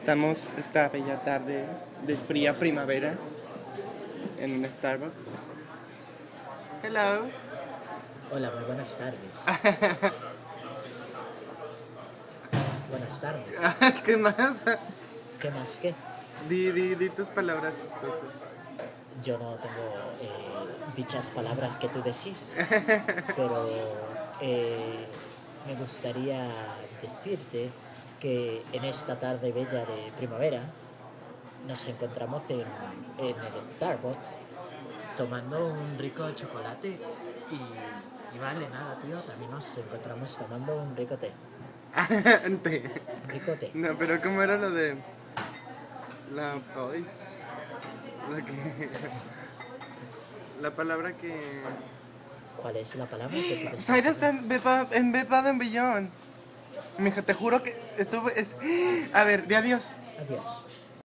Estamos esta bella tarde de fría primavera en un Starbucks. Hello. Hola, muy buenas tardes. buenas tardes. ¿Qué más? ¿Qué más que? Di, di, di tus palabras chistosas. Yo no tengo eh, dichas palabras que tú decís, pero eh, me gustaría decirte que en esta tarde bella de primavera nos encontramos en, en el Starbucks tomando un rico chocolate y, y vale, nada, tío, también nos encontramos tomando un rico té. Un rico té. No, pero ¿cómo era lo de la ay, la que la palabra que ¿Cuál es la palabra que tú está en Bed Bath- Bath Beyond. Mija, te juro que estuve es- A ver, di adiós. Adiós.